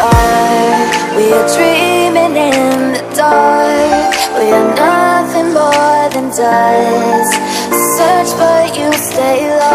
are. We're dreaming in the dark. We're nothing more than dust. Search but you stay lost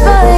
by